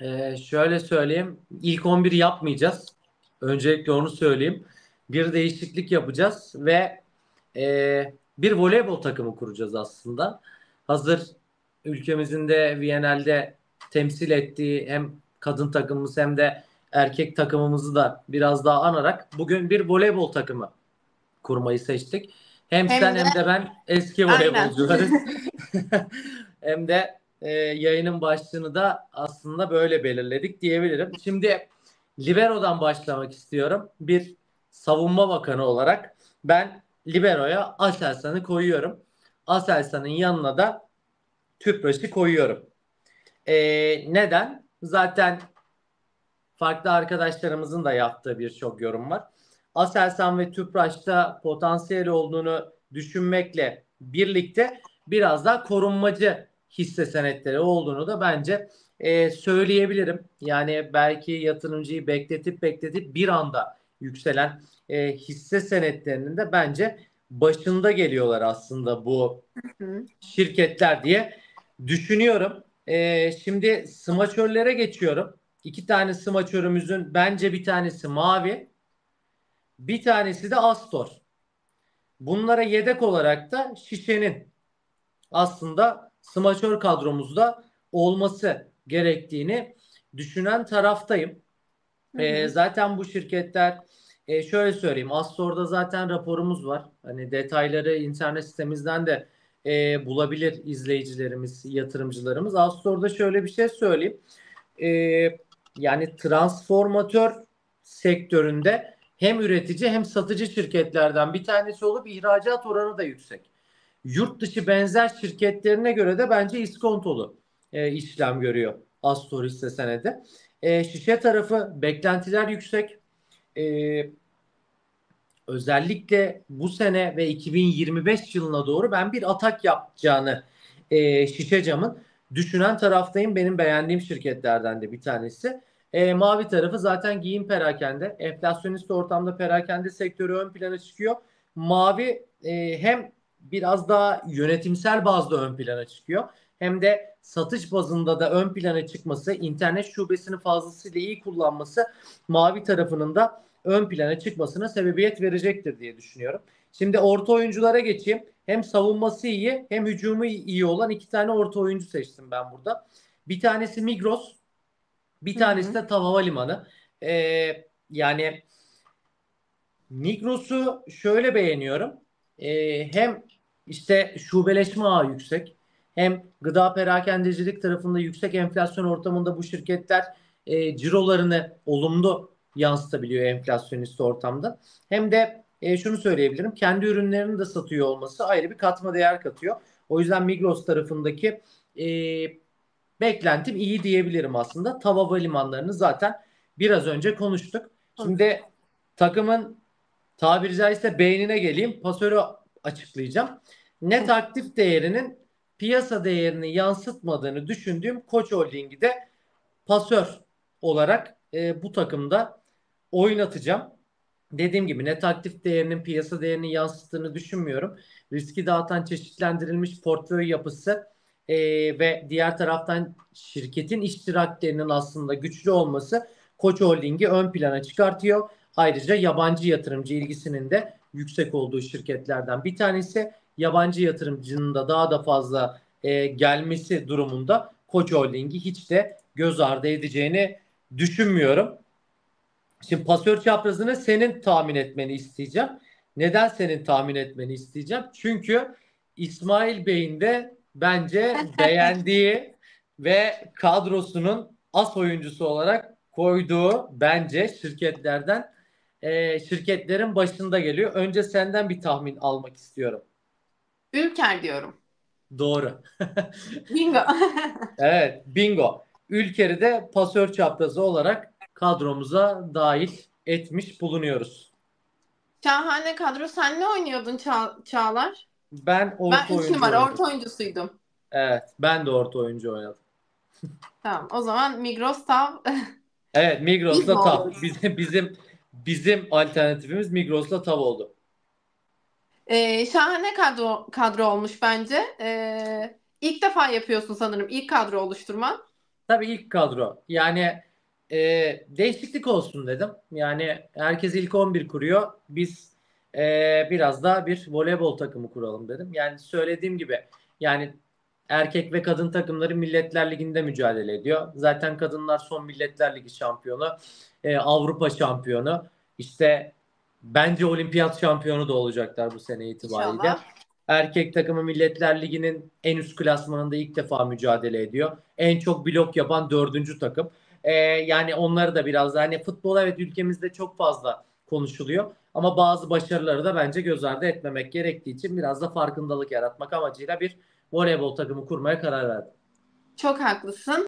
Ee, şöyle söyleyeyim. İlk 11 yapmayacağız. Öncelikle onu söyleyeyim. Bir değişiklik yapacağız ve e, bir voleybol takımı kuracağız aslında. Hazır ülkemizin de Viyanel'de temsil ettiği hem kadın takımımız hem de erkek takımımızı da biraz daha anarak bugün bir voleybol takımı kurmayı seçtik. Hem, hem sen de, hem de ben eski voleybolcularız. hem de e, yayının başlığını da aslında böyle belirledik diyebilirim. Şimdi Libero'dan başlamak istiyorum. Bir savunma bakanı olarak ben Libero'ya Aselsan'ı koyuyorum. Aselsan'ın yanına da Tüpraş'ı koyuyorum. E, neden? Zaten farklı arkadaşlarımızın da yaptığı birçok yorum var. Aselsan ve Tüpraş'ta potansiyel olduğunu düşünmekle birlikte biraz daha korunmacı hisse senetleri olduğunu da bence e, söyleyebilirim. Yani belki yatırımcıyı bekletip bekletip bir anda yükselen e, hisse senetlerinin de bence başında geliyorlar aslında bu şirketler diye düşünüyorum. E, şimdi smaçörlere geçiyorum. İki tane smaçörümüzün bence bir tanesi mavi. Bir tanesi de Astor. Bunlara yedek olarak da şişenin aslında smaçör kadromuzda olması gerektiğini düşünen taraftayım. Hı hı. E, zaten bu şirketler e, şöyle söyleyeyim Astor'da zaten raporumuz var. Hani detayları internet sitemizden de e, bulabilir izleyicilerimiz, yatırımcılarımız. Astor'da şöyle bir şey söyleyeyim. E, yani transformatör sektöründe hem üretici hem satıcı şirketlerden bir tanesi olup ihracat oranı da yüksek. Yurt dışı benzer şirketlerine göre de bence iskontolu e, işlem görüyor Astor hisse senedi. E, şişe tarafı beklentiler yüksek. E, özellikle bu sene ve 2025 yılına doğru ben bir atak yapacağını e, şişe camın düşünen taraftayım. Benim beğendiğim şirketlerden de bir tanesi. E, mavi tarafı zaten giyim perakende. Enflasyonist ortamda perakende sektörü ön plana çıkıyor. Mavi e, hem biraz daha yönetimsel bazda ön plana çıkıyor. Hem de satış bazında da ön plana çıkması, internet şubesini fazlasıyla iyi kullanması mavi tarafının da ön plana çıkmasına sebebiyet verecektir diye düşünüyorum. Şimdi orta oyunculara geçeyim. Hem savunması iyi hem hücumu iyi olan iki tane orta oyuncu seçtim ben burada. Bir tanesi Migros, bir tanesi de Tav Havalimanı. Ee, yani Migros'u şöyle beğeniyorum. Ee, hem işte şubeleşme ağı yüksek hem gıda perakendecilik tarafında yüksek enflasyon ortamında bu şirketler e, cirolarını olumlu yansıtabiliyor enflasyonist ortamda. Hem de e, şunu söyleyebilirim. Kendi ürünlerini de satıyor olması ayrı bir katma değer katıyor. O yüzden Migros tarafındaki e, beklentim iyi diyebilirim aslında. Tava limanlarını zaten biraz önce konuştuk. Şimdi takımın tabiri caizse beynine geleyim. Pasörü açıklayacağım. Net aktif değerinin piyasa değerini yansıtmadığını düşündüğüm Koç Holding'i de pasör olarak e, bu takımda oynatacağım. Dediğim gibi net aktif değerinin piyasa değerini yansıttığını düşünmüyorum. Riski dağıtan çeşitlendirilmiş portföy yapısı e, ve diğer taraftan şirketin iştiraklerinin aslında güçlü olması Koç Holding'i ön plana çıkartıyor. Ayrıca yabancı yatırımcı ilgisinin de yüksek olduğu şirketlerden bir tanesi. Yabancı yatırımcının da daha da fazla e, gelmesi durumunda Koç Holding'i hiç de göz ardı edeceğini düşünmüyorum. Şimdi pasör çaprazını senin tahmin etmeni isteyeceğim. Neden senin tahmin etmeni isteyeceğim? Çünkü İsmail Bey'in de bence beğendiği ve kadrosunun as oyuncusu olarak koyduğu bence şirketlerden e, şirketlerin başında geliyor. Önce senden bir tahmin almak istiyorum. Ülker diyorum. Doğru. bingo. evet bingo. Ülker'i de pasör çaprazı olarak kadromuza dahil etmiş bulunuyoruz. Şahane kadro. Sen ne oynuyordun Ça Çağlar? Ben orta ben oyuncu. Ben 3 numara orta oyuncusuydum. Evet ben de orta oyuncu oynadım. tamam o zaman Migros Tav. evet Migros'la Tav. Bizim, bizim bizim alternatifimiz Migros'la Tav oldu. Ee, şahane kadro kadro olmuş bence. Ee, ilk defa yapıyorsun sanırım ilk kadro oluşturma. Tabii ilk kadro. Yani e, değişiklik olsun dedim. Yani herkes ilk 11 kuruyor. Biz e, biraz daha bir voleybol takımı kuralım dedim. Yani söylediğim gibi yani erkek ve kadın takımları Milletler Ligi'nde mücadele ediyor. Zaten kadınlar son Milletler Ligi şampiyonu, e, Avrupa şampiyonu. İşte bence olimpiyat şampiyonu da olacaklar bu sene itibariyle. İnşallah. Erkek takımı Milletler Ligi'nin en üst klasmanında ilk defa mücadele ediyor. En çok blok yapan dördüncü takım. Ee, yani onları da biraz da hani futbol evet ülkemizde çok fazla konuşuluyor. Ama bazı başarıları da bence göz ardı etmemek gerektiği için biraz da farkındalık yaratmak amacıyla bir voleybol takımı kurmaya karar verdim. Çok haklısın.